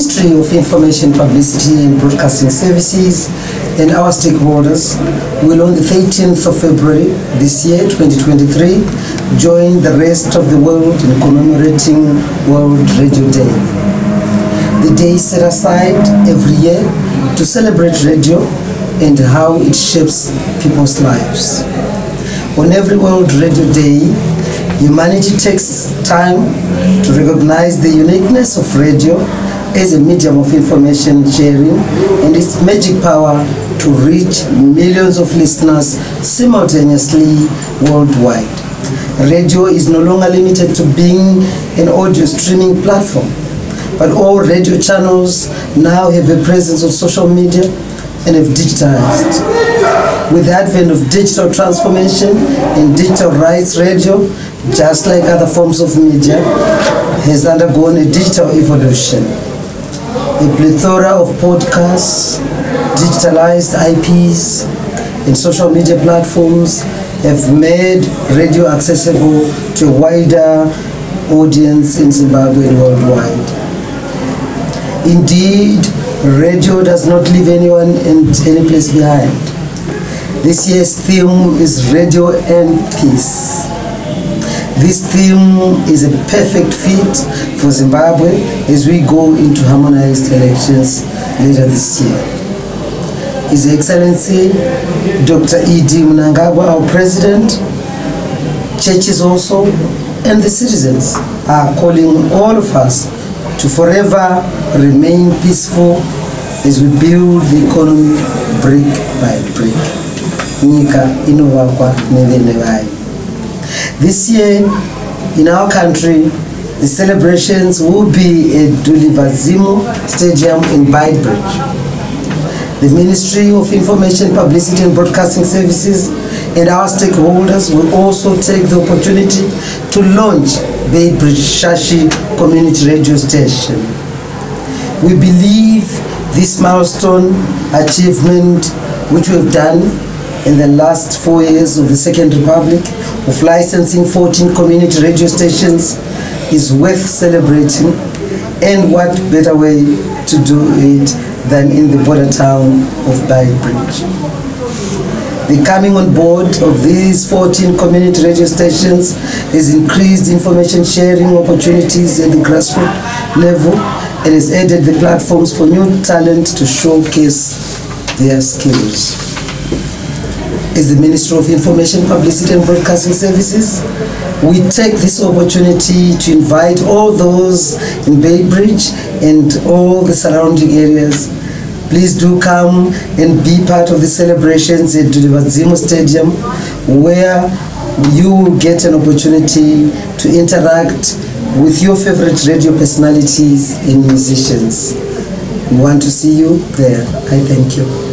Ministry of Information, Publicity and Broadcasting Services and our stakeholders will on the 13th of February this year, 2023, join the rest of the world in commemorating World Radio Day. The day is set aside every year to celebrate radio and how it shapes people's lives. On every World Radio Day, humanity takes time to recognize the uniqueness of radio as a medium of information sharing and its magic power to reach millions of listeners simultaneously worldwide. Radio is no longer limited to being an audio streaming platform, but all radio channels now have a presence on social media and have digitized. With the advent of digital transformation and digital rights, radio, just like other forms of media, has undergone a digital evolution. A plethora of podcasts, digitalized IPs, and social media platforms have made radio accessible to a wider audience in Zimbabwe and worldwide. Indeed, radio does not leave anyone and any place behind. This year's theme is Radio and Peace. This theme is a perfect fit for Zimbabwe as we go into harmonized elections later this year. His Excellency Dr. E.D. Mnangagwa, our President, churches also, and the citizens are calling all of us to forever remain peaceful as we build the economy brick by brick. Nyika inovakwa nevene. This year, in our country, the celebrations will be at Dulivhadzimo Stadium in Beitbridge. The Ministry of Information, Publicity and Broadcasting Services and our stakeholders will also take the opportunity to launch Beitbridge Shashi Community Radio Station. We believe this milestone achievement, which we've done in the last four years of the Second Republic, of licensing 14 community radio stations, is worth celebrating. And what better way to do it than in the border town of Beitbridge. The coming on board of these 14 community radio stations has increased information sharing opportunities at the grassroots level and has added the platforms for new talent to showcase their skills. As the Ministry of Information, Publicity and Broadcasting Services, we take this opportunity to invite all those in Beitbridge and all the surrounding areas. Please do come and be part of the celebrations at Dulivhadzimo Stadium where you will get an opportunity to interact with your favorite radio personalities and musicians. We want to see you there. I thank you.